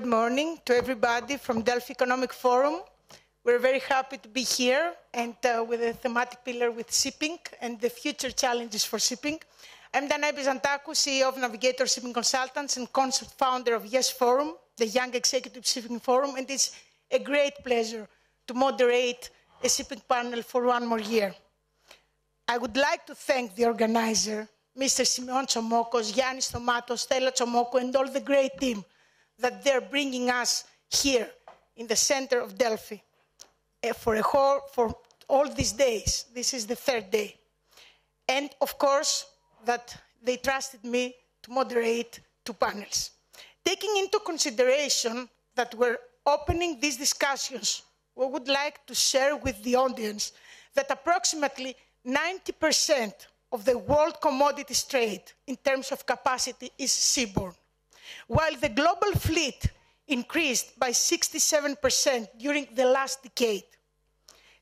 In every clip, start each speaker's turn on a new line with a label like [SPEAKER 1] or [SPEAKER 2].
[SPEAKER 1] Good morning to everybody from Delphi Economic Forum. We're very happy to be here and uh, with a thematic pillar with shipping and the future challenges for shipping. I'm Danae Bezantakou, CEO of Navigator Shipping Consultants and concept founder of Yes Forum, the Young Executive Shipping Forum, and it's a great pleasure to moderate a shipping panel for one more year. I would like to thank the organizer, Mr. Simeon Tsomokos, Yannis Tomatos, Stella Tsomoko, and all the great team that they're bringing us here in the center of Delphi uh, for, a whole, for all these days. This is the third day. And of course, that they trusted me to moderate two panels. Taking into consideration that we're opening these discussions, we would like to share with the audience that approximately 90% of the world commodities trade in terms of capacity is seaborne. While the global fleet increased by 67% during the last decade.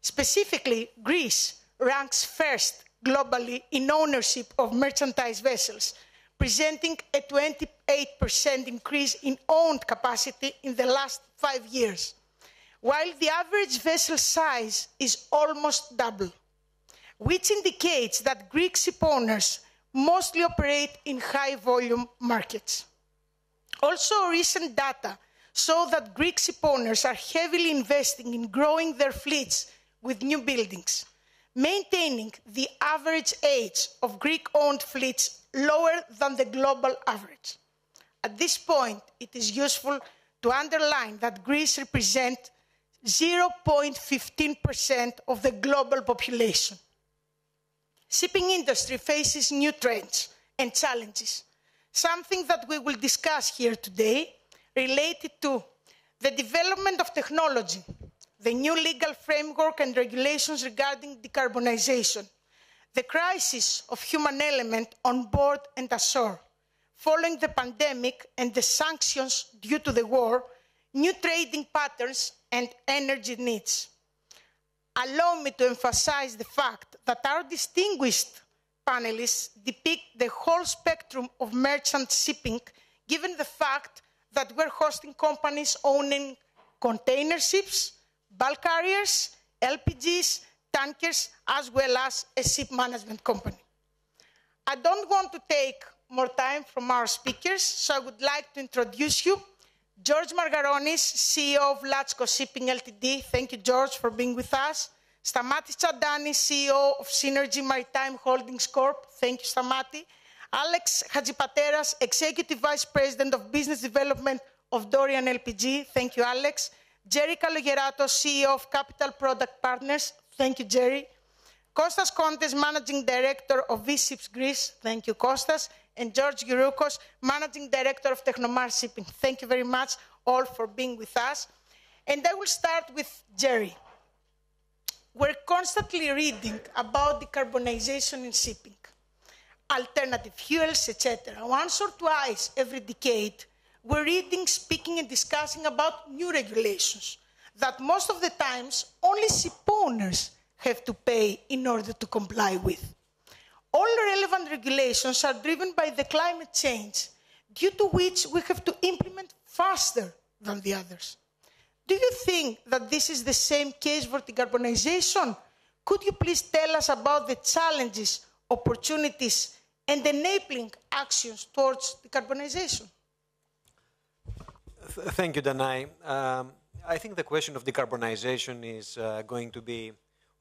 [SPEAKER 1] Specifically, Greece ranks first globally in ownership of merchandise vessels, presenting a 28% increase in owned capacity in the last five years, while the average vessel size is almost double, which indicates that Greek ship owners mostly operate in high volume markets. Also, recent data show that Greek ship owners are heavily investing in growing their fleets with new buildings maintaining the average age of Greek owned fleets lower than the global average. At this point, it is useful to underline that Greece represents 0.15% of the global population. Shipping industry faces new trends and challenges, something that we will discuss here today related to the development of technology, the new legal framework and regulations regarding decarbonization, the crisis of human element on board and ashore, following the pandemic and the sanctions due to the war, new trading patterns and energy needs. Allow me to emphasize the fact that our distinguished panelists depict the whole spectrum of merchant shipping, given the fact that we're hosting companies owning container ships, bulk carriers, LPGs, tankers, as well as a ship management company. I don't want to take more time from our speakers, so I would like to introduce you. George Margaronis, CEO of Latsco Shipping Ltd. Thank you, George, for being with us. Stamatis Tsantanis, CEO of Seanergy Maritime Holdings Corp. Thank you, Stamati. Alex Hadjipateras, Executive Vice President of Business Development of Dorian LPG. Thank you, Alex. Jerry Kalogirato, CEO of Capital Product Partners. Thank you, Jerry. Kostas Kontes, Managing Director of V-Ships Greece. Thank you, Kostas. And George Youroukos, Managing Director of Technomar Shipping. Thank you very much all for being with us. And I will start with Jerry. We're constantly reading about decarbonization in shipping, alternative fuels, etc. Once or twice every decade, we're reading, speaking, and discussing about new regulations that most of the times only ship owners have to pay in order to comply with. All relevant regulations are driven by the climate change, due to which we have to implement faster than the others. Do you think that this is the same case for decarbonization? Could you please tell us about the challenges, opportunities, and enabling actions towards decarbonization?
[SPEAKER 2] Thank you, Danai. Um, I think the question of decarbonization is uh, going to be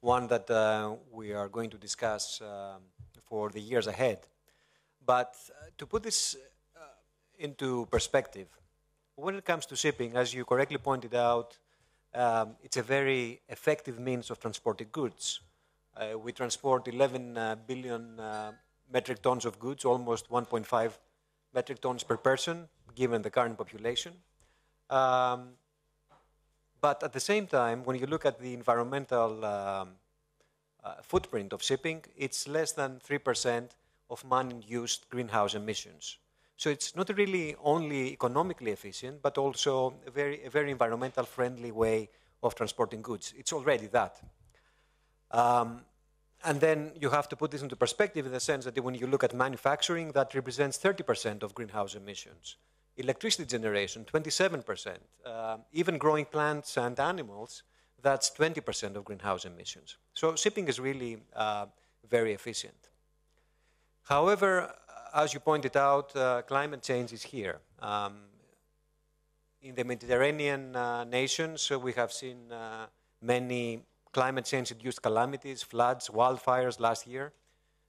[SPEAKER 2] one that uh, we are going to discuss um, for the years ahead. But uh, to put this uh, into perspective, when it comes to shipping, as you correctly pointed out, um, it's a very effective means of transporting goods. Uh, we transport 11 uh, billion metric tons of goods, almost 1.5 metric tons per person, given the current population. Um, but at the same time, when you look at the environmental um, uh, footprint of shipping, it's less than 3% of man-induced greenhouse emissions. So it's not really only economically efficient, but also a very, a very environmental friendly way of transporting goods. It's already that. Um, and then you have to put this into perspective in the sense that when you look at manufacturing, that represents 30% of greenhouse emissions electricity generation, 27%. Uh, even growing plants and animals, that's 20% of greenhouse emissions. So shipping is really uh, very efficient. However, as you pointed out, uh, climate change is here. Um, in the Mediterranean uh, nations, we have seen uh, many climate change-induced calamities, floods, wildfires last year.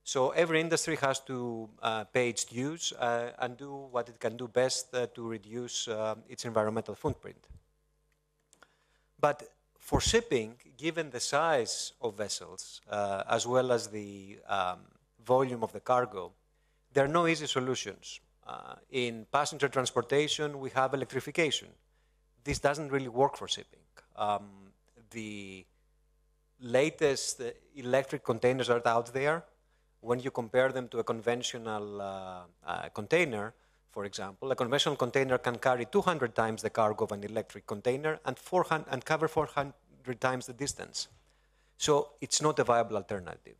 [SPEAKER 2] So every industry has to uh, pay its dues uh, and do what it can do best uh, to reduce uh, its environmental footprint. But for shipping, given the size of vessels, uh, as well as the um, volume of the cargo, there are no easy solutions. Uh, in passenger transportation, we have electrification. This doesn't really work for shipping. Um, the latest electric containers are out there. When you compare them to a conventional uh, uh, container, for example, a conventional container can carry 200 times the cargo of an electric container and, 400, and cover 400 times the distance. So it's not a viable alternative.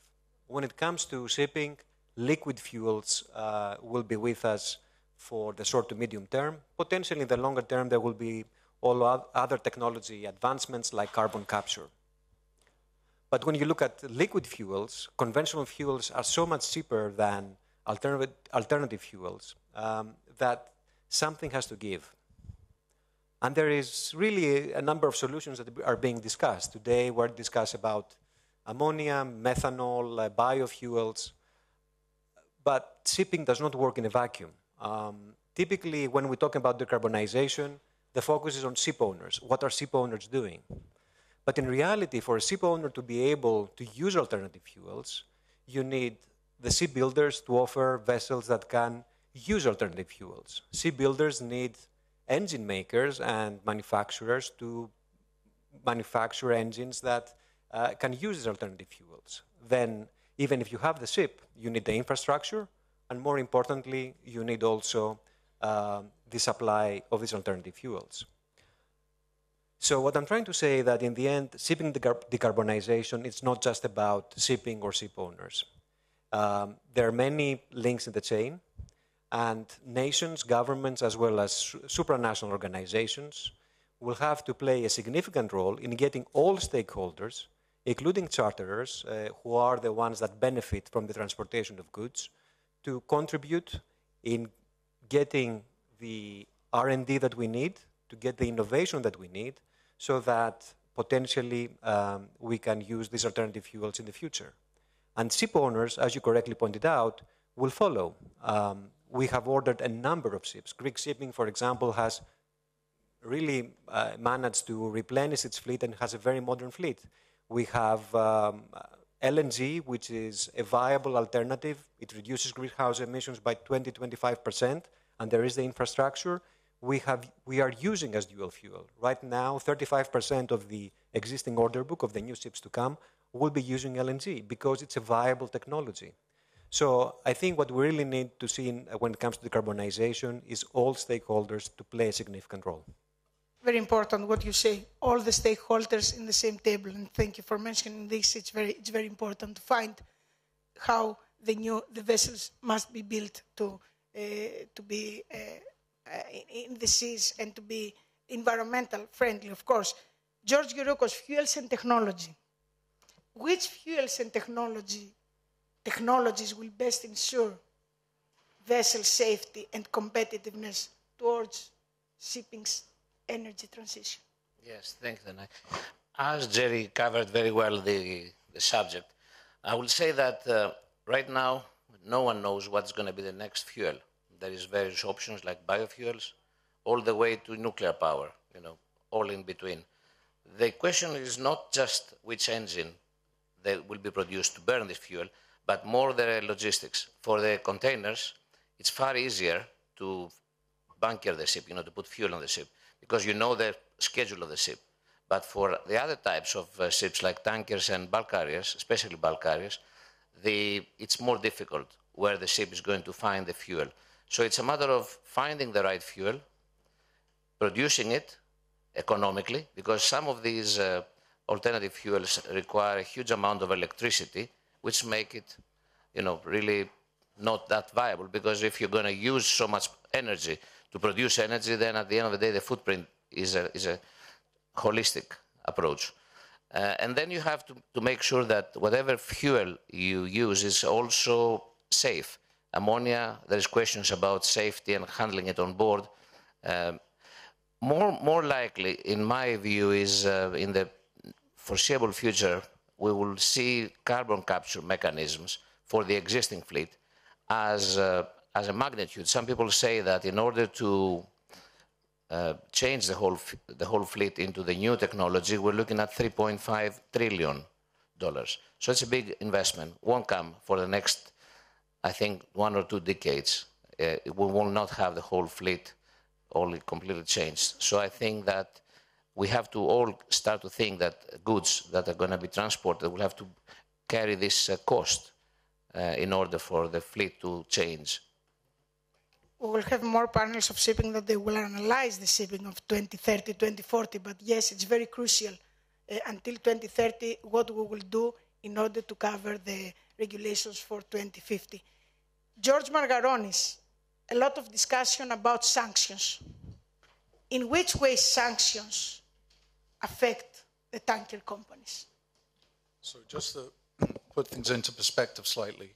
[SPEAKER 2] When it comes to shipping, liquid fuels uh, will be with us for the short to medium term. Potentially in the longer term, there will be all other technology advancements like carbon capture. But when you look at liquid fuels, conventional fuels are so much cheaper than alternative, alternative fuels um, that something has to give. And there is really a number of solutions that are being discussed. Today, we're discussing about ammonia, methanol, uh, biofuels. But shipping does not work in a vacuum. Um, typically, when we talk about decarbonization, the focus is on ship owners. What are ship owners doing? But in reality, for a ship owner to be able to use alternative fuels, you need the shipbuilders to offer vessels that can use alternative fuels. Shipbuilders need engine makers and manufacturers to manufacture engines that uh, can use alternative fuels. Then, even if you have the ship, you need the infrastructure, and more importantly, you need also uh, the supply of these alternative fuels. So what I'm trying to say is that in the end, shipping decarbonization, it's not just about shipping or ship owners. Um, there are many links in the chain, and nations, governments, as well as supranational organizations will have to play a significant role in getting all stakeholders, including charterers, uh, who are the ones that benefit from the transportation of goods, to contribute in getting the R&D that we need, to get the innovation that we need, so that potentially um, we can use these alternative fuels in the future. And ship owners, as you correctly pointed out, will follow. Um, we have ordered a number of ships. Greek shipping, for example, has really uh, managed to replenish its fleet and has a very modern fleet. We have um, LNG, which is a viable alternative. It reduces greenhouse emissions by 20 25%, and there is the infrastructure we, have, we are using as dual fuel. Right now, 35% of the existing order book of the new ships to come will be using LNG because it's a viable technology. So I think what we really need to see in, when it comes to decarbonization is all stakeholders to play a significant role.
[SPEAKER 1] Very important what you say, all the stakeholders in the same table, and thank you for mentioning this. It's very, it's very important to find how the new the vessels must be built to uh, to be uh, uh, in the seas and to be environmental friendly, of course. George Youroukos, fuels and technology. Which fuels and technology technologies will best ensure vessel safety and competitiveness towards shipping's energy transition?
[SPEAKER 3] Yes, thank you. As Jerry covered very well the, the subject, I will say that uh, right now no one knows what's going to be the next fuel there is various options like biofuels, all the way to nuclear power, you know, all in between. The question is not just which engine that will be produced to burn this fuel, but more the logistics. For the containers, it's far easier to bunker the ship, you know, to put fuel on the ship, because you know the schedule of the ship. But for the other types of uh, ships like tankers and bulk carriers, especially bulk carriers, the, it's more difficult where the ship is going to find the fuel. So it's a matter of finding the right fuel, producing it economically, because some of these uh, alternative fuels require a huge amount of electricity, which make it, you know, really not that viable because if you're going to use so much energy to produce energy, then at the end of the day, the footprint is a, is a holistic approach. Uh, and then you have to, to make sure that whatever fuel you use is also safe. Ammonia, there's questions about safety and handling it on board. Um, more, more likely, in my view, is uh, in the foreseeable future, we will see carbon capture mechanisms for the existing fleet as, uh, as a magnitude. Some people say that in order to uh, change the whole, the whole fleet into the new technology, we're looking at 3.5 trillion dollars. So it's a big investment. Won't come for the next, I think, one or two decades. Uh, we will not have the whole fleet only completely changed. So I think that we have to all start to think that goods that are going to be transported will have to carry this uh, cost uh, in order for the fleet to change.
[SPEAKER 1] We will have more panels of shipping that they will analyze the shipping of 2030, 2040, but yes, it's very crucial uh, until 2030 what we will do in order to cover the regulations for 2050. George Margaronis, a lot of discussion about sanctions. In which way sanctions affect the tanker companies?
[SPEAKER 4] So just to put things into perspective slightly,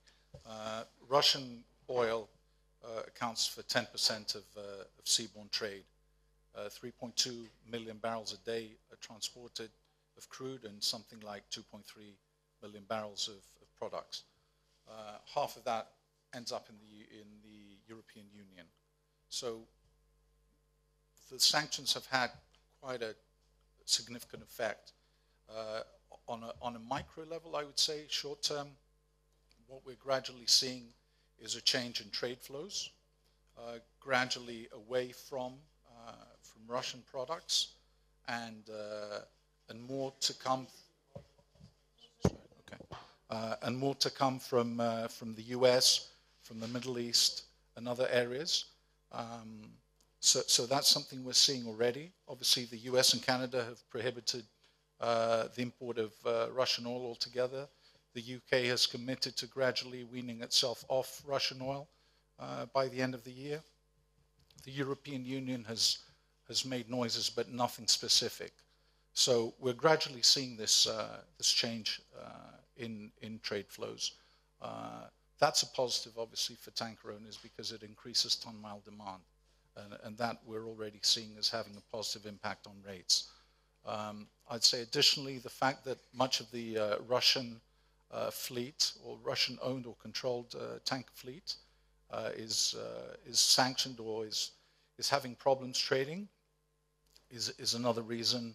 [SPEAKER 4] uh, Russian oil accounts for 10% of, uh, of, seaborne trade. Uh, 3.2 million barrels a day are transported of crude and something like 2.3 million barrels of, of products. Uh, half of that ends up in the, in the European Union. So the sanctions have had quite a significant effect. Uh, on, a, on a micro level, I would say, short term, what we're gradually seeing is a change in trade flows, uh, gradually away from, uh, from Russian products and, uh, and more to come. Okay. Uh, and more to come from, uh, from the US, from the Middle East, and other areas. Um, so, so, that's something we're seeing already. Obviously, the US and Canada have prohibited the import of Russian oil altogether. The UK has committed to gradually weaning itself off Russian oil uh, by the end of the year. The European Union has, has made noises, but nothing specific. So we're gradually seeing this, uh, this change uh, in, in trade flows. Uh, that's a positive, obviously, for tanker owners because it increases ton mile demand. And, and that we're already seeing as having a positive impact on rates. Um, I'd say additionally, the fact that much of the uh, Russian fleet or Russian owned or controlled uh, tanker fleet uh, is, uh, is sanctioned or is, is having problems trading is, is another reason,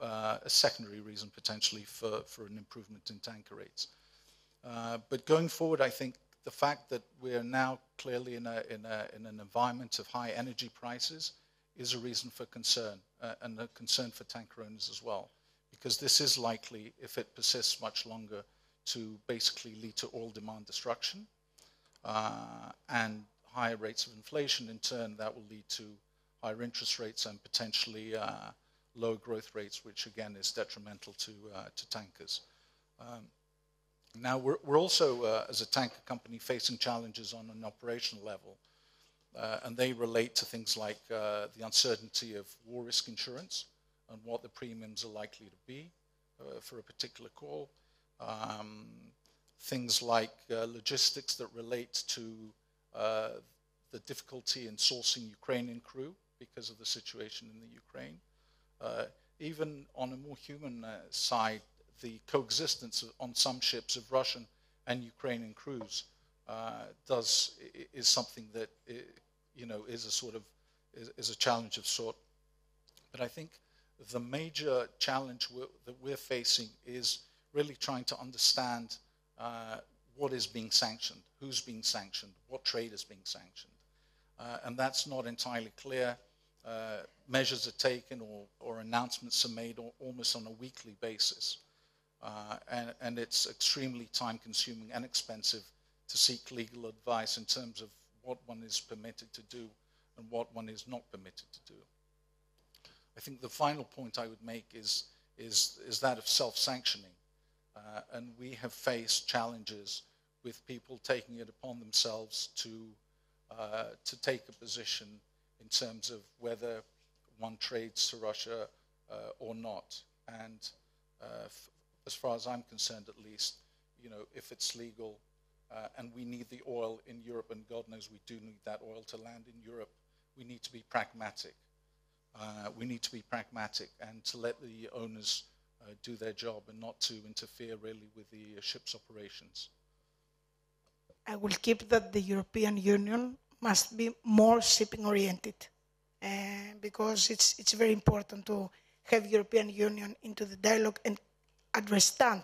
[SPEAKER 4] uh, a secondary reason potentially for, for an improvement in tanker rates. but going forward, I think the fact that we are now clearly in, a, in, a, in an environment of high energy prices is a reason for concern uh, and a concern for tanker owners as well, because this is likely, if it persists much longer, to basically lead to oil demand destruction uh, and higher rates of inflation. In turn, that will lead to higher interest rates and potentially uh, low growth rates, which again is detrimental to, uh, to tankers. Um, now, we're, we're also, uh, as a tanker company, facing challenges on an operational level. Uh, and they relate to things like uh, the uncertainty of war risk insurance and what the premiums are likely to be uh, for a particular call. Um, things like uh, logistics that relate to uh, the difficulty in sourcing Ukrainian crew because of the situation in the Ukraine. Uh, even on a more human side, the coexistence on some ships of Russian and Ukrainian crews uh, does is something that you know is a sort of is, is, a challenge of sort. But I think the major challenge we're, that we're facing is really trying to understand uh, what is being sanctioned, who's being sanctioned, what trade is being sanctioned, uh, and that's not entirely clear. Uh, measures are taken or, or announcements are made almost on a weekly basis. Uh, and, and, it's extremely time consuming and expensive to seek legal advice in terms of what one is permitted to do and what one is not permitted to do. I think the final point I would make is, is, is that of self sanctioning. Uh, and we have faced challenges with people taking it upon themselves to, uh, to take a position in terms of whether one trades to Russia uh, or not. And uh, as far as I'm concerned, at least, you know, if it's legal uh, and we need the oil in Europe, and God knows we do need that oil to land in Europe, we need to be pragmatic. Uh, we need to be pragmatic and to let the owners do their job and not to interfere really with the uh, ship's operations.
[SPEAKER 1] I will keep that the European Union must be more shipping oriented uh, because it's, it's very important to have European Union into the dialogue and understand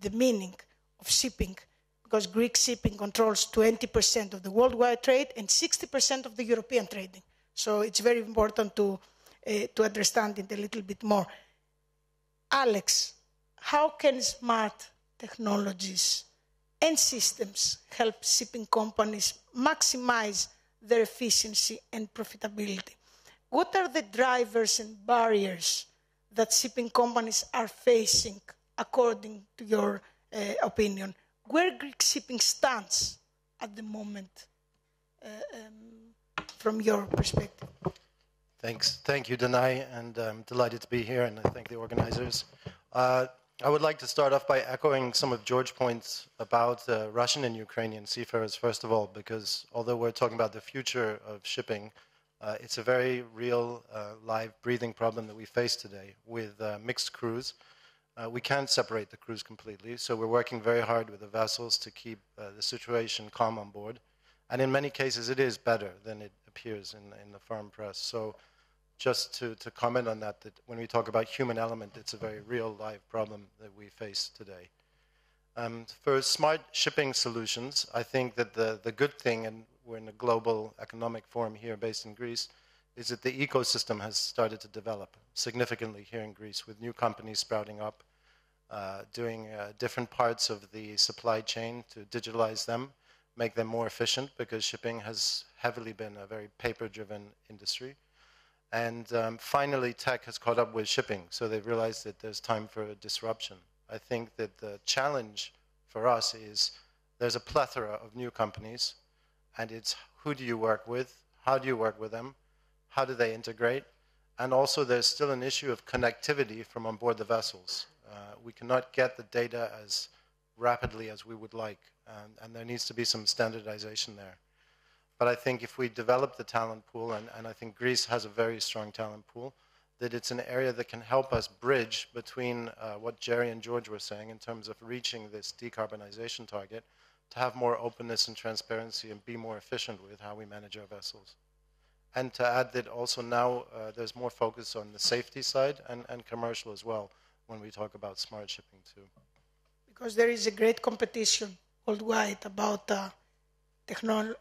[SPEAKER 1] the meaning of shipping because Greek shipping controls 20% of the worldwide trade and 60% of the European trading. So it's very important to, uh, to understand it a little bit more. Alex, how can smart technologies and systems help shipping companies maximize their efficiency and profitability? What are the drivers and barriers that shipping companies are facing, according to your uh, opinion? Where Greek shipping stands at the moment, uh, um, from your perspective?
[SPEAKER 5] Thanks. Thank you, Danai, and I'm delighted to be here, and I thank the organizers. Uh, I would like to start off by echoing some of George's points about uh, Russian and Ukrainian seafarers, first of all, because although we're talking about the future of shipping, uh, it's a very real, uh, live, breathing problem that we face today with uh, mixed crews. Uh, we can't separate the crews completely, so we're working very hard with the vessels to keep the situation calm on board. And in many cases, it is better than it appears in, in the foreign press. So just to, to comment on that, that when we talk about human element, it's a very real live problem that we face today. Um, for smart shipping solutions, I think that the, the good thing, and we're in a global economic forum here based in Greece, is that the ecosystem has started to develop significantly here in Greece with new companies sprouting up, uh, doing uh, different parts of the supply chain to digitalize them, make them more efficient because shipping has heavily been a very paper driven industry. And um, finally, tech has caught up with shipping, so they've realized that there's time for a disruption. I think that the challenge for us is there's a plethora of new companies, and it's who do you work with, how do you work with them, how do they integrate, and also there's still an issue of connectivity from on board the vessels. Uh, we cannot get the data as rapidly as we would like, and, and there needs to be some standardization there. But I think if we develop the talent pool, and, and I think Greece has a very strong talent pool, that it's an area that can help us bridge between uh, what Jerry and George were saying in terms of reaching this decarbonization target, to have more openness and transparency and be more efficient with how we manage our vessels. And to add that also now uh, there's more focus on the safety side and, and commercial as well when we talk about smart shipping too.
[SPEAKER 1] Because there is a great competition worldwide about uh,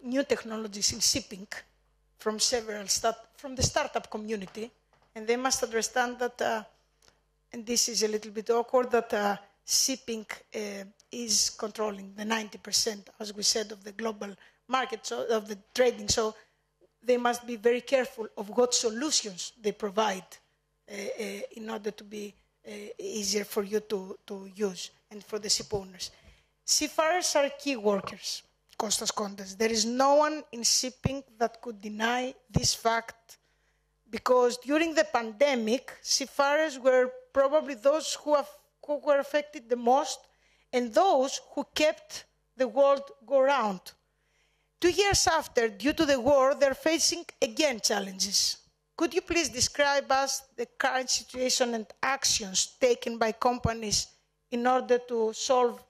[SPEAKER 1] new technologies in shipping from several from the startup community, and they must understand that, uh, and this is a little bit awkward, that uh, shipping uh, is controlling the 90%, as we said, of the global market, so of the trading. So they must be very careful of what solutions they provide uh, uh, in order to be easier for you to, to use and for the ship owners. Seafarers are key workers. Kostas Kontes. There is no one in shipping that could deny this fact because during the pandemic, seafarers were probably those who, have, who were affected the most and those who kept the world go round. Two years after, due to the war, they're facing again challenges. Could you please describe us the current situation and actions taken by companies in order to solve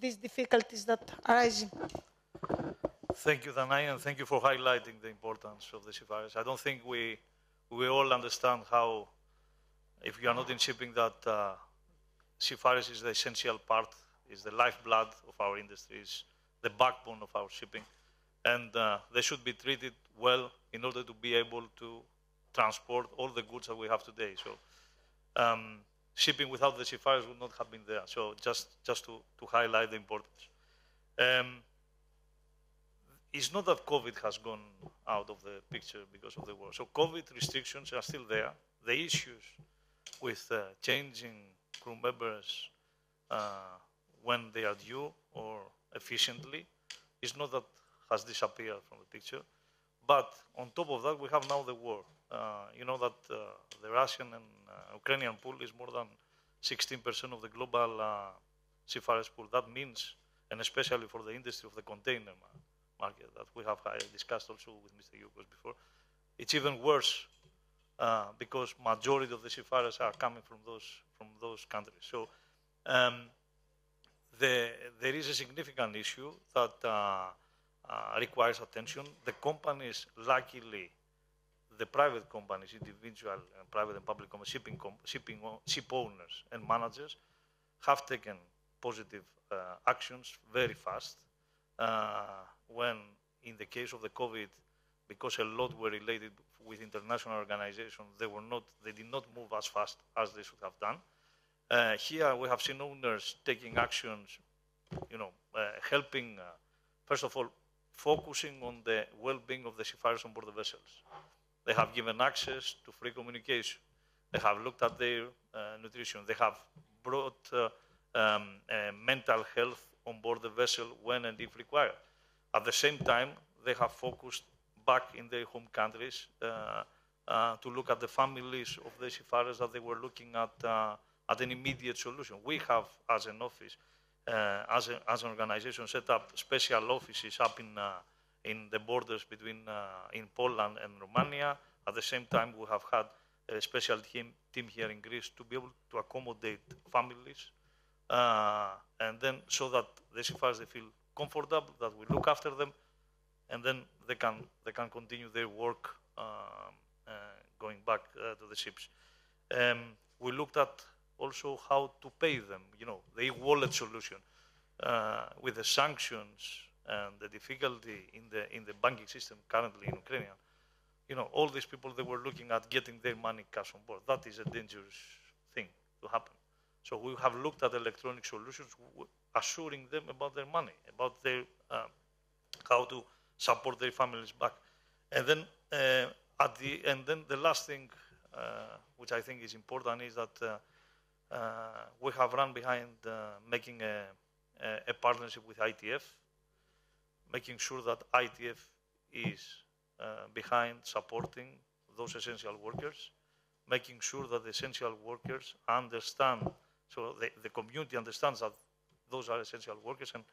[SPEAKER 1] these difficulties that are arising?
[SPEAKER 6] Thank you, Danai, and thank you for highlighting the importance of the seafarers. I don't think we, we all understand how, if you are not in shipping, that uh, seafarers is the essential part, is the lifeblood of our industry, is the backbone of our shipping. And uh, they should be treated well in order to be able to transport all the goods that we have today. So um, shipping without the seafarers would not have been there. So just, just to, to highlight the importance. Um, it's not that COVID has gone out of the picture because of the war. So COVID restrictions are still there. The issues with uh, changing crew members uh, when they are due or efficiently. It's not that has disappeared from the picture. But on top of that, we have now the war. Uh, you know that uh, the Russian and uh, Ukrainian pool is more than 16% of the global seafarers pool. That means, and especially for the industry of the container market that we have discussed also with Mr. Yukos before, it's even worse uh, because majority of the seafarers are coming from those from those countries. So um, the, there is a significant issue that uh, uh, requires attention. The companies, luckily, the private companies, individual and private and public shipping, shipping ship owners and managers, have taken positive uh, actions very fast. Uh, when, in the case of the COVID, because a lot were related with international organizations, they were not, they did not move as fast as they should have done. Uh, here we have seen owners taking actions, you know, uh, helping, uh, first of all, focusing on the well-being of the seafarers on board the vessels. They have given access to free communication. They have looked at their uh, nutrition. They have brought uh, um, mental health on board the vessel when and if required. At the same time, they have focused back in their home countries uh, uh, to look at the families of the seafarers that they were looking at, uh, at an immediate solution. We have, as an office, uh, as, a, as, an organization, set up special offices up in, uh, in the borders between uh, in Poland and Romania. At the same time, we have had a special team, team here in Greece to be able to accommodate families, and then so that the seafarers they feel comfortable, that we look after them, and then they can they can continue their work um, uh, going back uh, to the ships. Um, we looked at also how to pay them. You know, the e-wallet solution uh, with the sanctions and the difficulty in the in the banking system currently in Ukraine. You know, all these people they were looking at getting their money cash on board. That is a dangerous thing to happen. So we have looked at electronic solutions, assuring them about their money, about their uh, how to support their families back. And then uh, at the and then the last thing, uh, which I think is important, is that uh, uh we have run behind uh, making a, a, partnership with ITF, making sure that ITF is uh, behind supporting those essential workers, making sure that the essential workers understand, so the, the community understands that those are essential workers and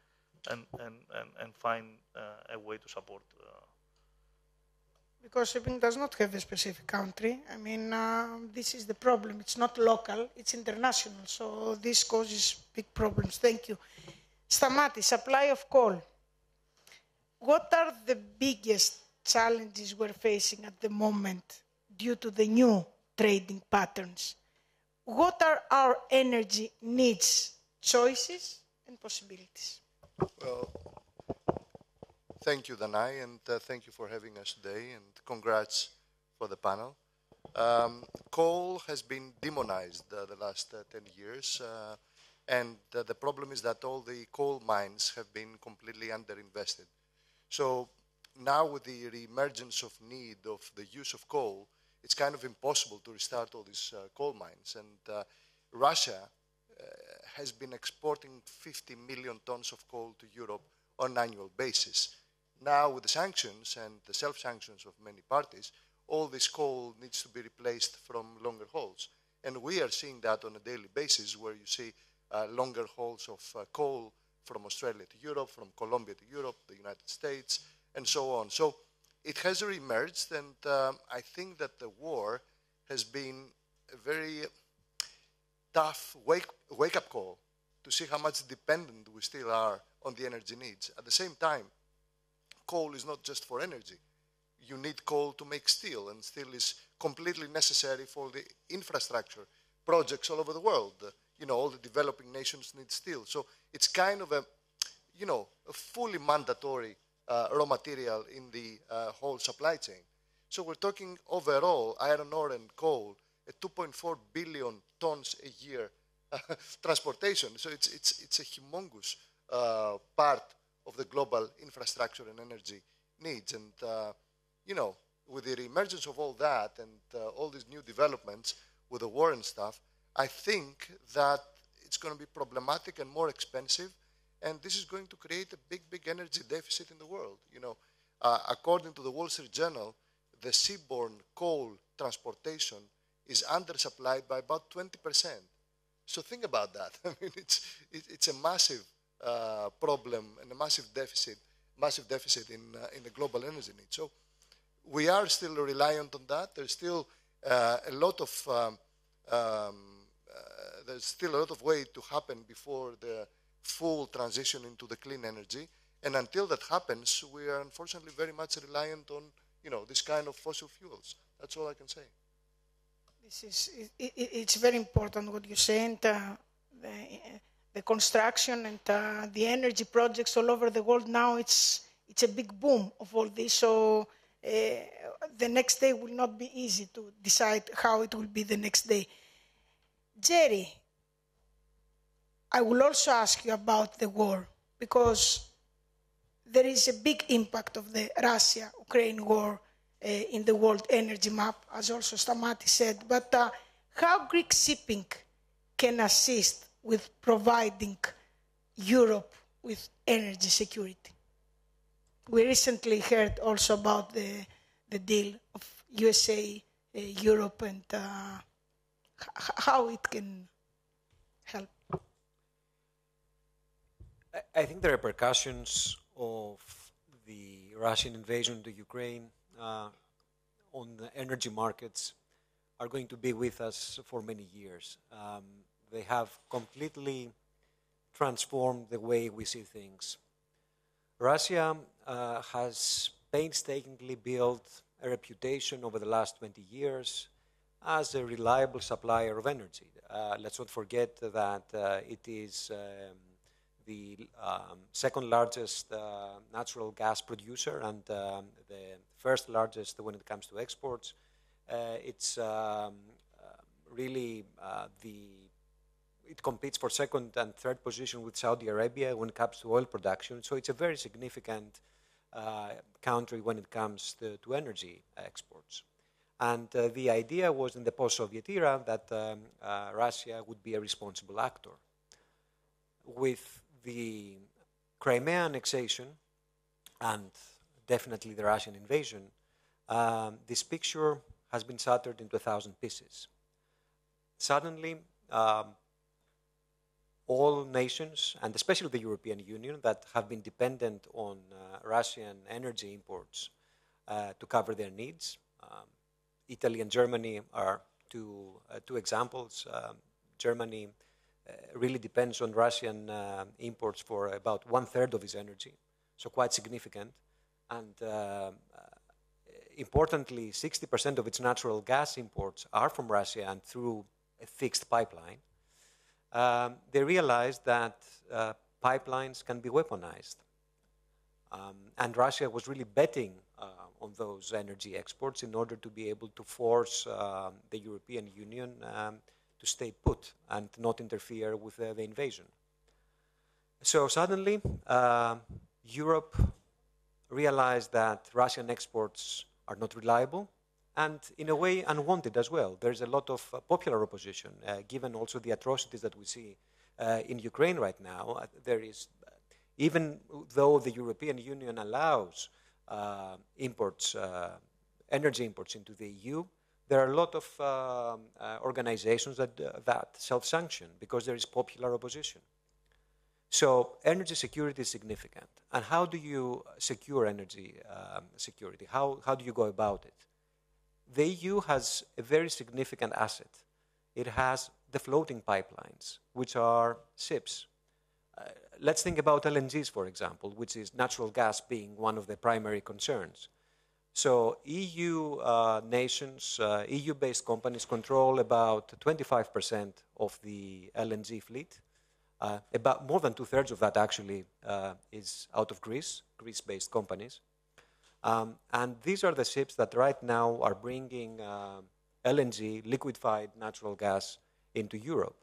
[SPEAKER 6] and, and, and, and find uh, a way to support. Uh,
[SPEAKER 1] because shipping does not have a specific country. I mean, uh, this is the problem. It's not local, it's international. So this causes big problems. Thank you. Stamati, supply of coal. What are the biggest challenges we're facing at the moment due to the new trading patterns? What are our energy needs, choices, and possibilities?
[SPEAKER 7] Well, thank you, Danai, and uh, thank you for having us today, and congrats for the panel. Um, coal has been demonized uh, the last uh, 10 years, uh, and uh, the problem is that all the coal mines have been completely underinvested. So now with the reemergence of need of the use of coal, it's kind of impossible to restart all these uh, coal mines. And Russia has been exporting 50 million tons of coal to Europe on an annual basis. Now, with the sanctions and the self-sanctions of many parties, all this coal needs to be replaced from longer hauls. And we are seeing that on a daily basis where you see uh, longer hauls of uh, coal from Australia to Europe, from Colombia to Europe, the United States, and so on. So it has re-emerged, and um, I think that the war has been a very tough wake, wake up call to see how much dependent we still are on the energy needs. At the same time, coal is not just for energy. You need coal to make steel, and steel is completely necessary for the infrastructure projects all over the world. You know, all the developing nations need steel. So it's kind of a, you know, a fully mandatory uh, raw material in the uh, whole supply chain. So we're talking overall iron ore and coal at 2.4 billion tons a year transportation. So it's, it's, it's a humongous uh, part of the global infrastructure and energy needs. And, uh, you know, with the emergence of all that and uh, all these new developments with the war and stuff, I think that it's going to be problematic and more expensive and this is going to create a big, big energy deficit in the world. You know, uh, according to the Wall Street Journal, the seaborne coal transportation is undersupplied by about 20%. So think about that. I mean, it's, it's a massive uh, problem and a massive deficit, massive deficit in, uh, in the global energy need. So we are still reliant on that. There's still uh, a lot of um, um, there's still a lot of way to happen before the full transition into the clean energy. And until that happens, we are unfortunately very much reliant on you know this kind of fossil fuels. That's all I can say.
[SPEAKER 1] This is it, it, it's very important what you say, and uh, the, the, construction and uh, the energy projects all over the world now. It's it's a big boom of all this. So uh, the next day will not be easy to decide how it will be the next day. Jerry, I will also ask you about the war because there is a big impact of the Russia-Ukraine war uh, in the world energy map, as also Stamatis said. But uh, how Greek shipping can assist with providing Europe with energy security? We recently heard also about the, the deal of USA, uh, Europe, and uh, how it can help.
[SPEAKER 2] I think the repercussions of the Russian invasion to Ukraine uh, on the energy markets are going to be with us for many years. Um, they have completely transformed the way we see things. Russia uh, has painstakingly built a reputation over the last 20 years as a reliable supplier of energy. Uh, let's not forget that uh, it is um, the um, second largest uh, natural gas producer and um, the first largest when it comes to exports. It's really the it competes for second and third position with Saudi Arabia when it comes to oil production. So it's a very significant country when it comes to energy exports. And uh, the idea was in the post-Soviet era that um, Russia would be a responsible actor. With the Crimea annexation and definitely the Russian invasion, um, this picture has been shattered into a thousand pieces. Suddenly, um, all nations, and especially the European Union, that have been dependent on uh, Russian energy imports uh, to cover their needs. Italy and Germany are two, uh, two examples. Um, Germany uh, really depends on Russian uh, imports for about one third of its energy, so quite significant. And importantly, 60% of its natural gas imports are from Russia and through a fixed pipeline. Um, they realized that uh, pipelines can be weaponized. Um, and Russia was really betting on those energy exports in order to be able to force uh, the European Union um, to stay put and not interfere with uh, the invasion. So suddenly, uh, Europe realized that Russian exports are not reliable and, in a way, unwanted as well. There's a lot of uh, popular opposition, uh, given also the atrocities that we see uh, in Ukraine right now. There is, even though the European Union allows imports, energy imports into the EU, there are a lot of um, uh, organizations that, uh, that self-sanction because there is popular opposition. So energy security is significant. And how do you secure energy um, security? How, how do you go about it? The EU has a very significant asset. It has the floating pipelines, which are ships. Uh, let's think about LNGs, for example, which is natural gas being one of the primary concerns. So EU uh, nations, uh, EU-based companies control about 25% of the LNG fleet. Uh, about more than two-thirds of that actually uh, is out of Greece, Greece-based companies. Um, and these are the ships that right now are bringing uh, LNG, liquefied natural gas, into Europe.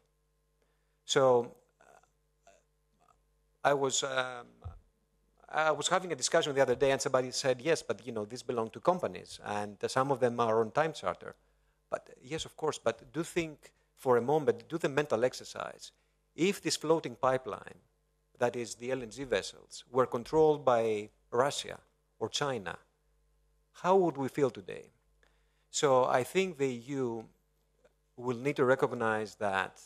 [SPEAKER 2] So I was um, I was having a discussion the other day, and somebody said, "Yes, but you know, these belong to companies, and some of them are on time charter." But yes, of course. But do think for a moment, do the mental exercise. If this floating pipeline that is the LNG vessels, were controlled by Russia or China, how would we feel today? So I think the EU will need to recognize that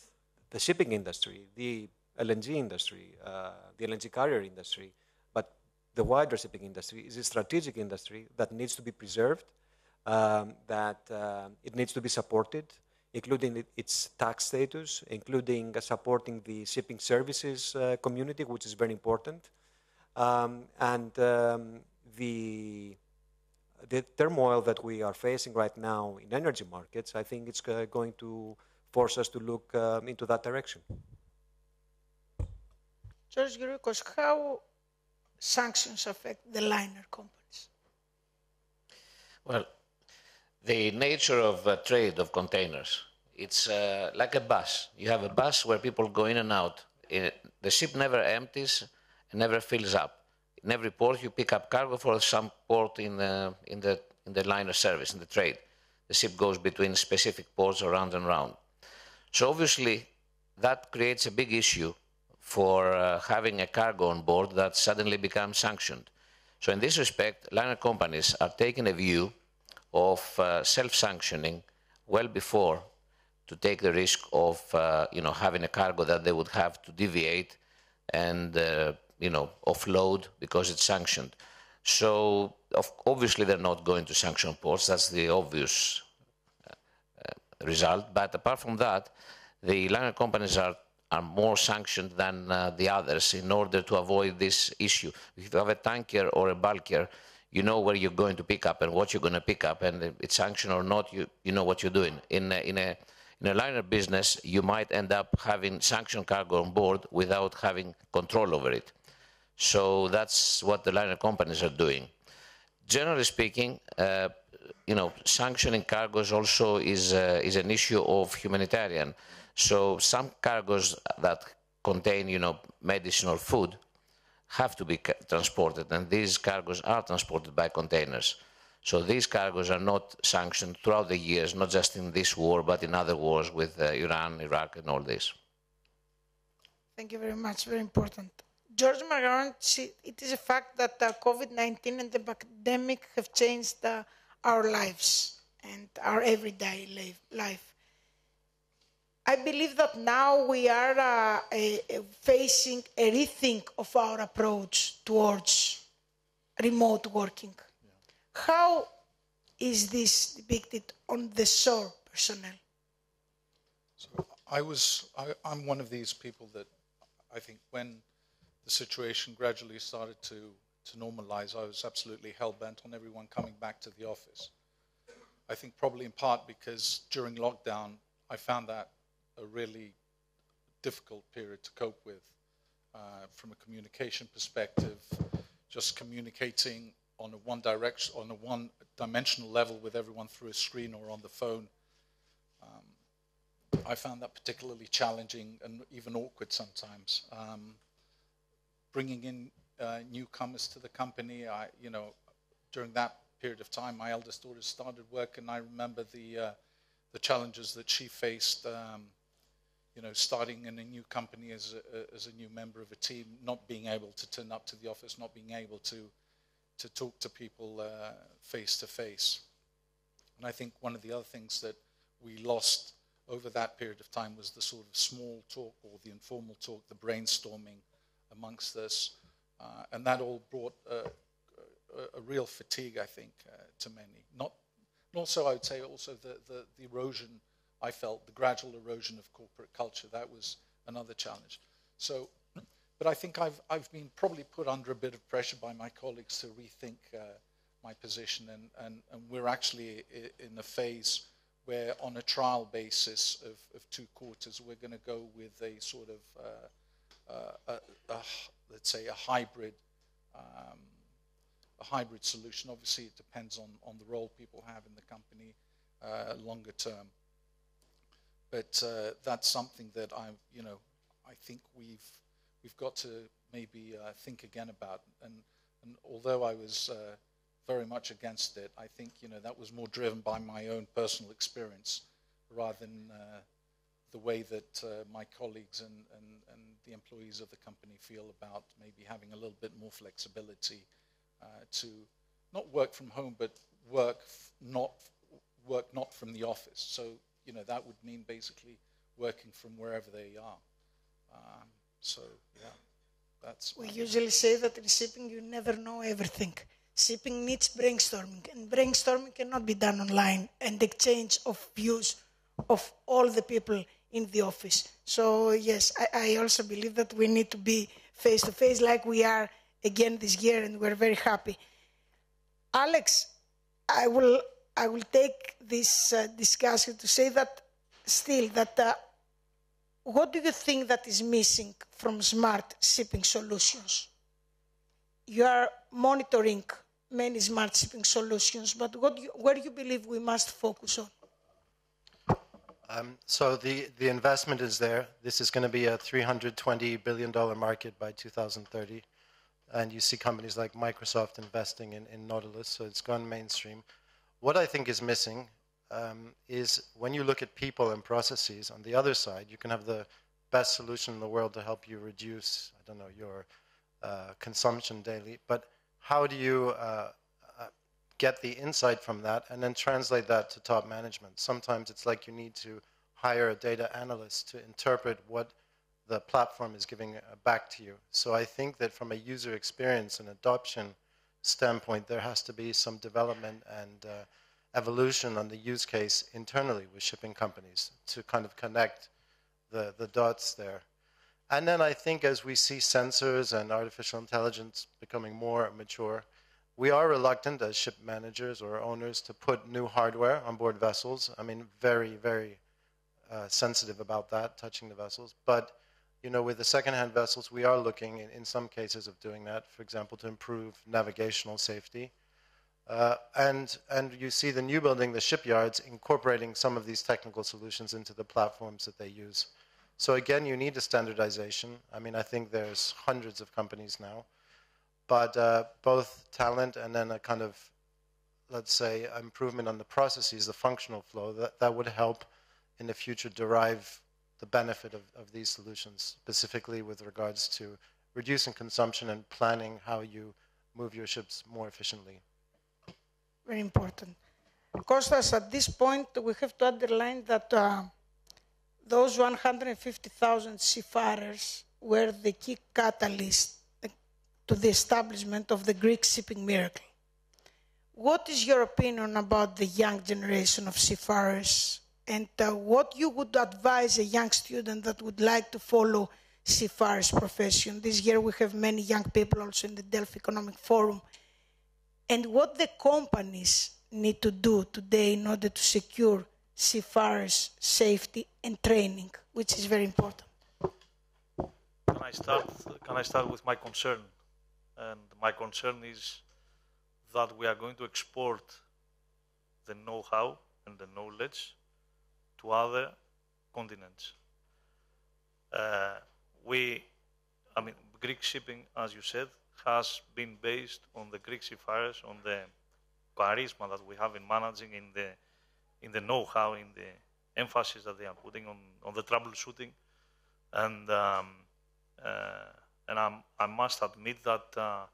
[SPEAKER 2] the shipping industry, the LNG industry, uh, the LNG carrier industry, but the wider shipping industry is a strategic industry that needs to be preserved, um, that uh, it needs to be supported, including its tax status, including supporting the shipping services uh, community, which is very important, um, and um, the the turmoil that we are facing right now in energy markets, I think it's uh, going to force us to look um, into that direction.
[SPEAKER 1] George Youroukos, how sanctions affect the liner companies?
[SPEAKER 3] Well, the nature of uh, trade of containers, it's uh, like a bus. You have a bus where people go in and out. It, the ship never empties and never fills up. In every port, you pick up cargo for some port in the, in the, in the liner service, in the trade. The ship goes between specific ports around and around. So obviously, that creates a big issue for uh, having a cargo on board that suddenly becomes sanctioned. So in this respect, liner companies are taking a view of uh, self-sanctioning well before to take the risk of uh, you know having a cargo that they would have to deviate and uh, you know offload because it's sanctioned. So obviously they're not going to sanction ports. That's the obvious uh, uh, result. But apart from that, the liner companies are are more sanctioned than uh, the others in order to avoid this issue. If you have a tanker or a bulker, you know where you're going to pick up and what you're going to pick up, and it's sanctioned or not, you, you know what you're doing. In a, in, a, in a liner business, you might end up having sanctioned cargo on board without having control over it. So that's what the liner companies are doing. Generally speaking, uh, you know, sanctioning cargoes also is, uh, is an issue of humanitarian. So some cargoes that contain, you know, medicinal food have to be transported, and these cargoes are transported by containers. So these cargoes are not sanctioned throughout the years, not just in this war, but in other wars with uh, Iran, Iraq, and all this.
[SPEAKER 1] Thank you very much. Very important. George Margaron, it is a fact that uh, COVID-19 and the pandemic have changed uh, our lives and our everyday life. I believe that now we are uh, a, a facing a rethink of our approach towards remote working. Yeah. How is this depicted on the shore personnel?
[SPEAKER 4] So I was, I, I'm one of these people that I think when the situation gradually started to, to normalize, I was absolutely hell bent on everyone coming back to the office. I think probably in part because during lockdown, I found that a really difficult period to cope with uh, from a communication perspective, just communicating on a one direction, on a one dimensional level with everyone through a screen or on the phone. Um, I found that particularly challenging and even awkward sometimes. Um, bringing in uh, newcomers to the company, I, you know, during that period of time, my eldest daughter started work, and I remember the uh, the challenges that she faced. Um, you know, starting in a new company as a, as a new member of a team, not being able to turn up to the office, not being able to, to talk to people uh, face to face. And I think one of the other things that we lost over that period of time was the sort of small talk or the informal talk, the brainstorming amongst us. Uh, and that all brought a, a, a real fatigue, I think, uh, to many. Not, and also, I would say, also the, the, the erosion I felt the gradual erosion of corporate culture. That was another challenge. So, but I think I've, I've been probably put under a bit of pressure by my colleagues to rethink uh, my position, and, and, and we're actually in a phase where, on a trial basis of, of two quarters, we're going to go with a sort of, uh, uh, a, a, let's say, a hybrid. Um, a hybrid solution. Obviously, it depends on, on the role people have in the company uh, longer term. But uh, that's something that I, you know, I think we've we've got to maybe uh, think again about. And, and although I was uh, very much against it, I think you know that was more driven by my own personal experience rather than uh, the way that uh, my colleagues and, and, and the employees of the company feel about maybe having a little bit more flexibility uh, to not work from home, but work not work not from the office. So you know that would mean basically working from wherever they are. Um, so yeah, that's.
[SPEAKER 1] We usually say that in shipping you never know everything. Shipping needs brainstorming, and brainstorming cannot be done online and exchange of views of all the people in the office. So yes, I, I also believe that we need to be face to face like we are again this year, and we're very happy. Alex, I will I will take this uh, discussion to say that still that uh, what do you think that is missing from smart shipping solutions? You are monitoring many smart shipping solutions, but what you, where do you believe we must focus on?
[SPEAKER 5] Um, so the, the investment is there. This is going to be a $320 billion market by 2030. And you see companies like Microsoft investing in, in Nautilus, so it's gone mainstream. What I think is missing um, is when you look at people and processes, on the other side, you can have the best solution in the world to help you reduce, I don't know, your uh, consumption daily. But how do you uh, uh, get the insight from that and then translate that to top management? Sometimes it's like you need to hire a data analyst to interpret what the platform is giving uh, back to you. So I think that from a user experience and adoption standpoint, there has to be some development and uh, evolution on the use case internally with shipping companies to kind of connect the, the dots there. And then I think as we see sensors and artificial intelligence becoming more mature, we are reluctant as ship managers or owners to put new hardware on board vessels. I mean, very, very uh, sensitive about that, touching the vessels. But you know, with the second-hand vessels, we are looking in, in, some cases of doing that, for example, to improve navigational safety. Uh, and, and you see the new building, the shipyards, incorporating some of these technical solutions into the platforms that they use. So again, you need a standardization. I mean, I think there's hundreds of companies now, but uh, both talent and then a kind of, let's say, improvement on the processes, the functional flow, that, that would help in the future derive the benefit of, of these solutions, specifically with regards to reducing consumption and planning how you move your ships more efficiently.
[SPEAKER 1] Very important. Kostas, at this point, we have to underline that uh, those 150,000 seafarers were the key catalyst to the establishment of the Greek shipping miracle. What is your opinion about the young generation of seafarers and uh, what you would advise a young student that would like to follow seafarer's profession. This year we have many young people also in the Delphi Economic Forum. And what the companies need to do today in order to secure seafarers' safety and training, which is very important.
[SPEAKER 6] Can I start, can I start with my concern? And my concern is that we are going to export the know-how and the knowledge to other continents. Uh, we, I mean, Greek shipping, as you said, has been based on the Greek seafarers, on the charisma that we have in managing, in the, in the know-how, in the emphasis that they are putting on, on the troubleshooting. And, um, uh, and I'm, i must admit that uh,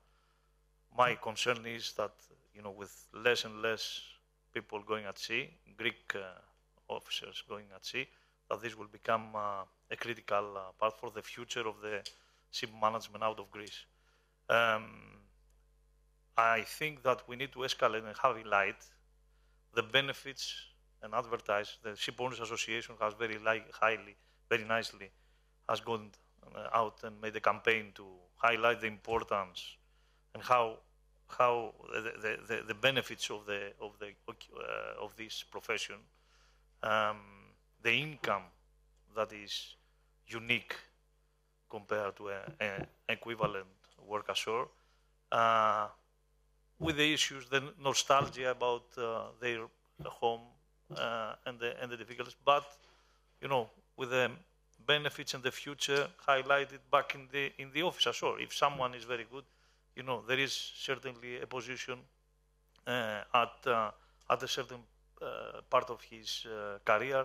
[SPEAKER 6] my concern is that, you know, with less and less people going at sea, Greek uh, officers going at sea, that this will become uh, a critical uh, part for the future of the ship management out of Greece. Um, I think that we need to escalate and highlight the benefits and advertise. The Ship Owners Association has very highly, very nicely, has gone uh, out and made a campaign to highlight the importance and how how the, the, the benefits of the of the uh, of this profession um, the income that is unique compared to an equivalent work ashore, uh, with the issues, the nostalgia about uh, their home uh, and, the, and the difficulties, but you know, with the benefits and the future highlighted back in the in the office ashore. If someone is very good, you know, there is certainly a position uh, at uh, at a certain part of his uh, career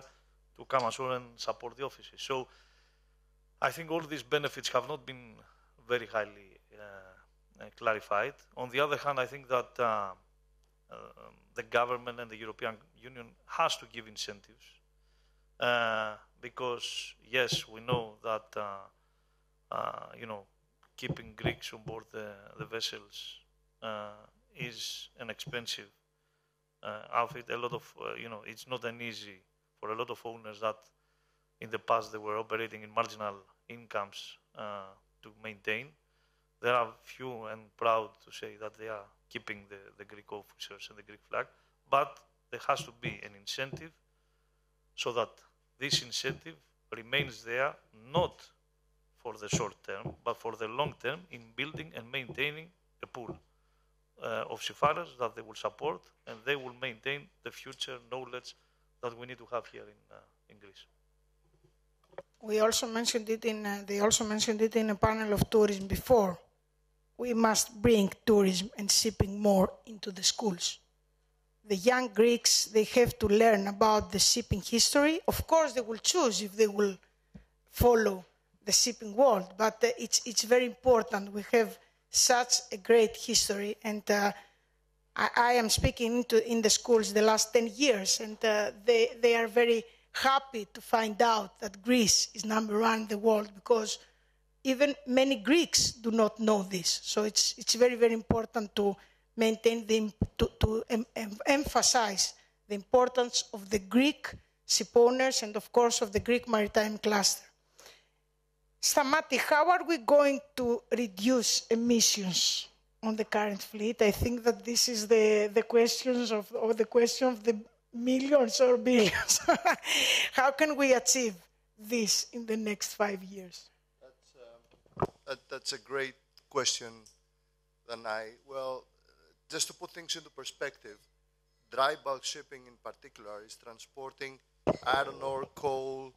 [SPEAKER 6] to come as well and support the offices. So I think all these benefits have not been very highly uh, clarified. On the other hand, I think that uh, um, the government and the European Union has to give incentives uh, because yes, we know that uh, uh, you know keeping Greeks on board the, the vessels uh, is an expensive Uh, outfit. A lot of uh, you know it's not an easy for a lot of owners that in the past they were operating in marginal incomes uh, to maintain. There are few and proud to say that they are keeping the, the Greek officers and the Greek flag, but there has to be an incentive so that this incentive remains there not for the short term, but for the long term in building and maintaining a pool uh, of seafarers that they will support and they will maintain the future knowledge that we need to have here in, uh, in Greece.
[SPEAKER 1] We also mentioned it in, uh, they also mentioned it in a panel of tourism before we must bring tourism and shipping more into the schools. The young Greeks, they have to learn about the shipping history. Of course, they will choose if they will follow the shipping world, but uh, it's, it's very important. We have such a great history, and uh, I, I, am speaking into, in the schools the last 10 years, and uh, they, they are very happy to find out that Greece is number one in the world because even many Greeks do not know this. So it's, it's very, very important to maintain the, to, to em, em, emphasize the importance of the Greek ship and of course of the Greek maritime cluster. Stamati, how are we going to reduce emissions on the current fleet? I think that this is the, the questions of, or the question of the millions or billions. how can we achieve this in the next five years?
[SPEAKER 7] Uh, that, that's a great question, Danae. Well, just to put things into perspective, dry bulk shipping in particular is transporting iron ore, coal,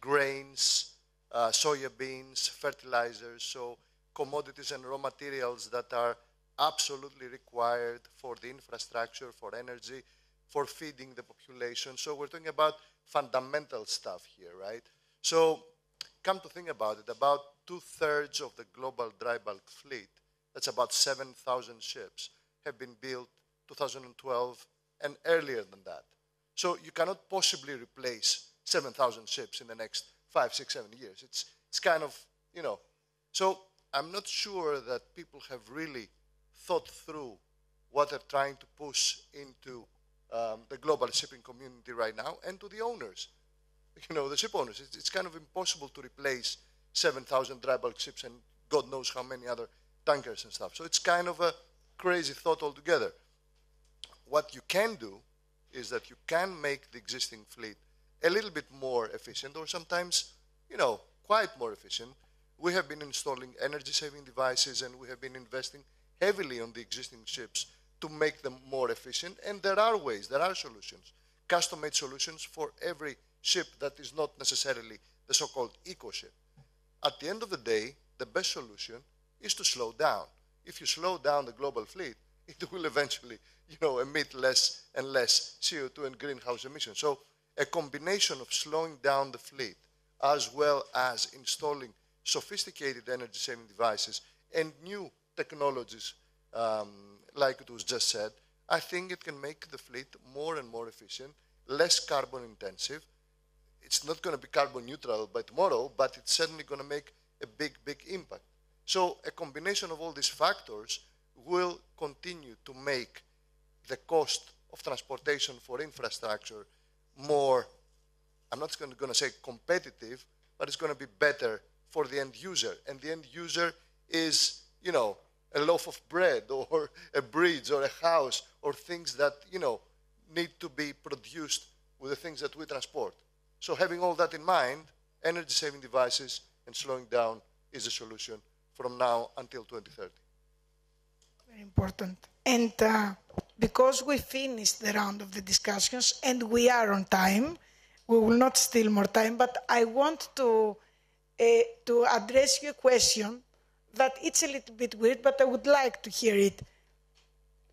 [SPEAKER 7] grains, uh, soya beans, fertilizers, so commodities and raw materials that are absolutely required for the infrastructure, for energy, for feeding the population. So we're talking about fundamental stuff here, right? So come to think about it, about two-thirds of the global dry bulk fleet, that's about 7,000 ships, have been built 2012 and earlier than that. So you cannot possibly replace 7,000 ships in the next five, six, seven years. It's, it's kind of, you know. So I'm not sure that people have really thought through what they're trying to push into um, the global shipping community right now and to the owners. You know, the ship owners. It's, it's kind of impossible to replace 7,000 dry bulk ships and God knows how many other tankers and stuff. So it's kind of a crazy thought altogether. What you can do is that you can make the existing fleet a little bit more efficient or sometimes, you know, quite more efficient. We have been installing energy saving devices and we have been investing heavily on the existing ships to make them more efficient. And there are ways, there are solutions, custom made solutions for every ship that is not necessarily the so called eco ship. At the end of the day, the best solution is to slow down. If you slow down the global fleet, it will eventually, you know, emit less and less CO2 and greenhouse emissions. So a combination of slowing down the fleet as well as installing sophisticated energy-saving devices and new technologies, um, like it was just said, I think it can make the fleet more and more efficient, less carbon intensive, it's not going to be carbon neutral by tomorrow, but it's certainly going to make a big, big impact. So a combination of all these factors will continue to make the cost of transportation for infrastructure more, I'm not going to say competitive, but it's going to be better for the end user. And the end user is, you know, a loaf of bread or a bridge or a house or things that, you know, need to be produced with the things that we transport. So having all that in mind, energy saving devices and slowing down is a solution from now until 2030.
[SPEAKER 1] Very important. And uh, because we finished the round of the discussions and we are on time, we will not steal more time, but I want to, uh, to address you a question that it's a little bit weird, but I would like to hear it.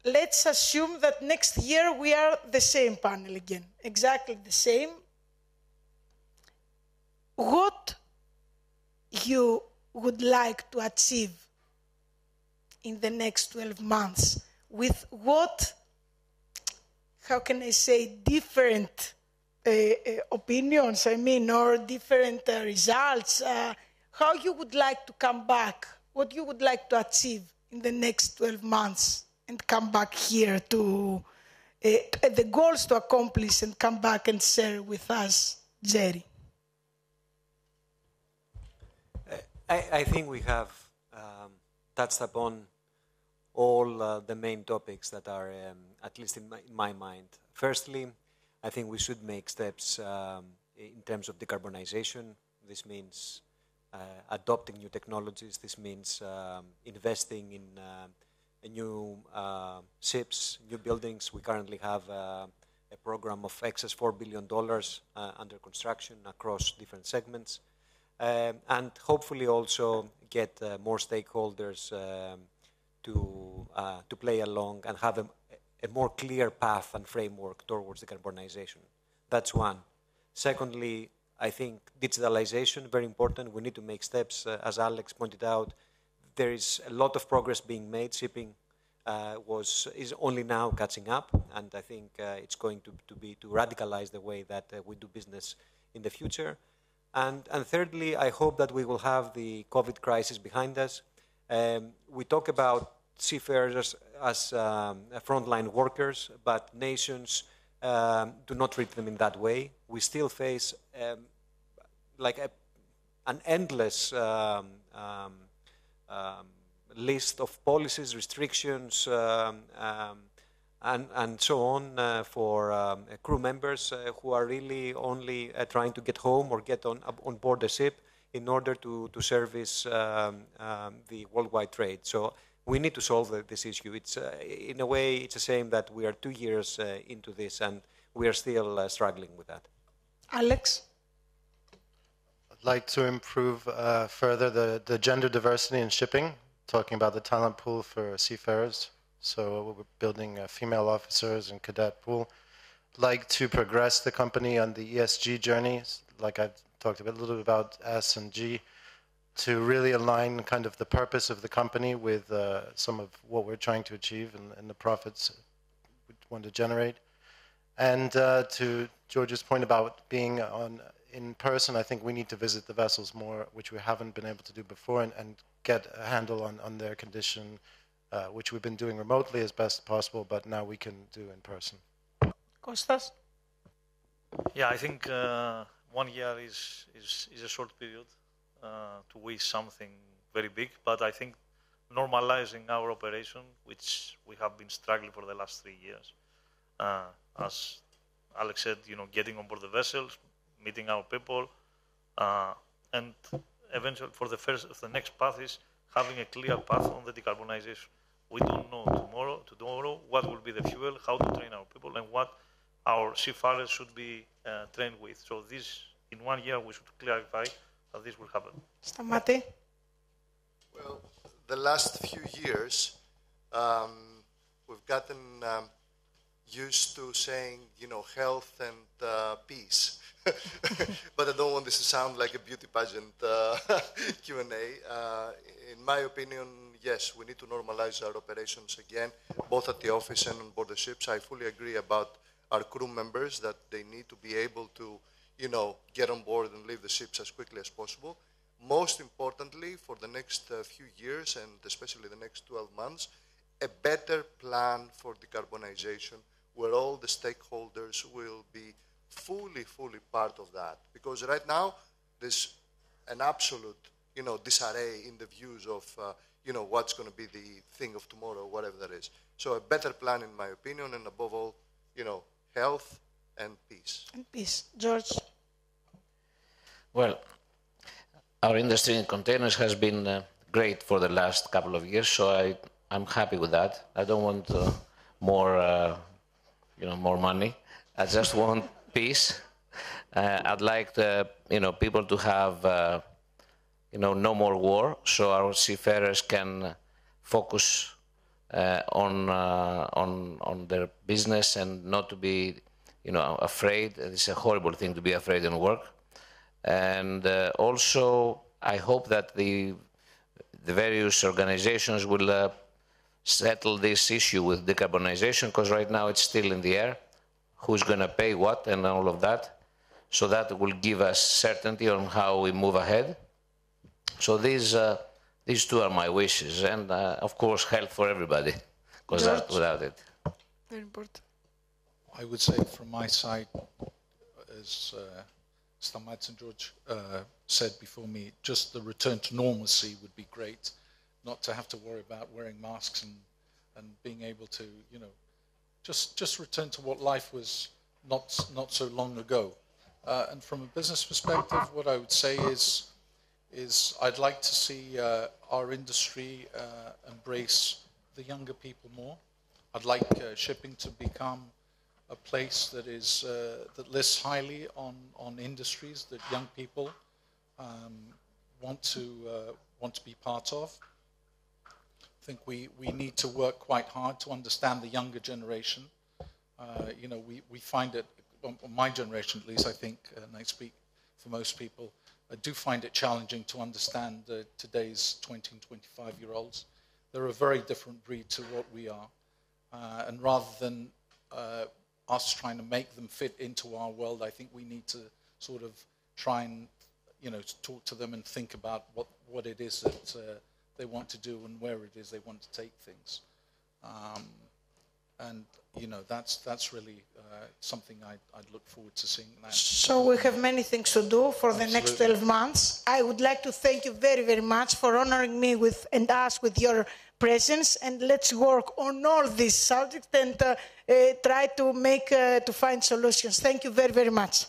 [SPEAKER 1] Let's assume that next year we are the same panel again, exactly the same, what you would like to achieve in the next 12 months with what, how can I say, different uh, uh, opinions, I mean, or different uh, results, uh, how you would like to come back, what you would like to achieve in the next 12 months and come back here to the goals to accomplish and come back and share with us, Jerry.
[SPEAKER 2] I, I think we have um, touched upon all uh, the main topics that are, um, at least in my, in my, mind. Firstly, I think we should make steps um, in terms of decarbonization. This means uh, adopting new technologies. This means um, investing in uh, new uh, ships, new buildings. We currently have uh, a program of excess $4 billion uh, under construction across different segments. Um, and hopefully also get more stakeholders um, to, uh, to play along and have a, a, more clear path and framework towards decarbonization. That's one. Secondly, I think digitalization, very important. We need to make steps. Uh, as Alex pointed out, there is a lot of progress being made. Shipping uh, was, is only now catching up, and I think uh, it's going to, to be to radicalize the way that uh, we do business in the future. And, and thirdly, I hope that we will have the COVID crisis behind us. Um, we talk about seafarers as um, frontline workers, but nations um, do not treat them in that way. We still face um, like a, an endless um, um, list of policies, restrictions, and, and so on uh, for um, crew members uh, who are really only uh, trying to get home or get on, on board the ship in order to, to service um, um, the worldwide trade. So we need to solve the, this issue. It's, uh, in a way, it's a shame that we are two years uh, into this and we are still uh, struggling with that.
[SPEAKER 1] Alex?
[SPEAKER 5] I'd like to improve further the, the gender diversity in shipping, talking about the talent pool for seafarers. So we're building a female officers and cadet pool. Like to progress the company on the ESG journey, like I've talked a, bit, a little bit about S and G, to really align kind of the purpose of the company with uh, some of what we're trying to achieve and, and the profits we want to generate. And uh, to George's point about being on in person, I think we need to visit the vessels more, which we haven't been able to do before, and, and get a handle on, on their condition, uh, which we've been doing remotely as best possible, but now we can do in person.
[SPEAKER 1] Kostas?
[SPEAKER 6] Yeah, I think uh, one year is, is, is, a short period to wish something very big, but I think normalizing our operation, which we have been struggling for the last three years, uh, as Alex said, you know, getting on board the vessels, meeting our people, uh, and eventually for the first, the next path is having a clear path on the decarbonization. We don't know tomorrow, tomorrow what will be the fuel, how to train our people, and what our seafarers should be uh, trained with. So this, in one year, we should clarify that this will happen.
[SPEAKER 1] Stamati?
[SPEAKER 7] Well, the last few years, um, we've gotten um, used to saying, you know, health and uh, peace. but I don't want this to sound like a beauty pageant uh, Q&A. Uh, in my opinion, yes, we need to normalize our operations again, both at the office and on board the ships. I fully agree about our crew members that they need to be able to, you know, get on board and leave the ships as quickly as possible. Most importantly, for the next uh, few years and especially the next 12 months, a better plan for decarbonization where all the stakeholders will be fully, fully part of that. Because right now, there's an absolute, you know, disarray in the views of, uh, you know, what's going to be the thing of tomorrow, whatever that is. So a better plan, in my opinion, and above all, you know, health and peace.
[SPEAKER 1] And peace. George?
[SPEAKER 3] Well, our industry in containers has been uh, great for the last couple of years, so I, I'm happy with that. I don't want uh, more, uh, you know, more money. I just want peace. Uh, I'd like the, you know, people to have, uh, you know, no more war, so our seafarers can focus uh, on, uh, on, on their business and not to be, you know, afraid. It's a horrible thing to be afraid in work. And uh, also, I hope that the, the various organizations will uh, settle this issue with decarbonization, because right now it's still in the air. Who's going to pay what and all of that. So that will give us certainty on how we move ahead. So these, uh, these two are my wishes, and uh, of course, health for everybody, because without it.
[SPEAKER 1] Very important.
[SPEAKER 4] I would say from my side, as uh, Stamats George uh, said before me, just the return to normalcy would be great. Not to have to worry about wearing masks and, and being able to, you know, just, just return to what life was not, not so long ago. Uh, and from a business perspective, what I would say is, is I'd like to see uh, our industry uh, embrace the younger people more. I'd like uh, shipping to become a place that is uh, that lists highly on, on industries that young people um, want to uh, want to be part of. I think we, we need to work quite hard to understand the younger generation. Uh, you know, we, we find it, well, my generation at least, I think, and I speak for most people, I do find it challenging to understand uh, today's 20 and 25 year olds. They're a very different breed to what we are. Uh, and rather than uh, us trying to make them fit into our world, I think we need to sort of try and, you know, talk to them and think about what, what it is that uh, they want to do and where it is they want to take things. Um, and, you know, that's, that's really uh, something I'd, I'd look forward to seeing. That.
[SPEAKER 1] So we have many things to do for the next 12 months. I would like to thank you very, very much for honoring me with and us with your presence. And let's work on all these subjects and uh, uh, try to make uh, to find solutions. Thank you very, very much.